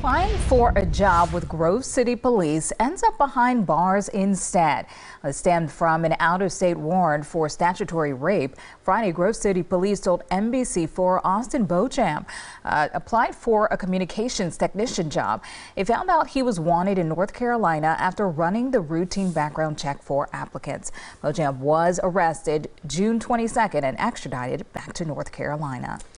Applying for a job with Grove City Police ends up behind bars instead. A stemmed from an out-of-state warrant for statutory rape. Friday, Grove City Police told NBC4 Austin Beauchamp uh, applied for a communications technician job. They found out he was wanted in North Carolina after running the routine background check for applicants. Beauchamp was arrested June 22nd and extradited back to North Carolina.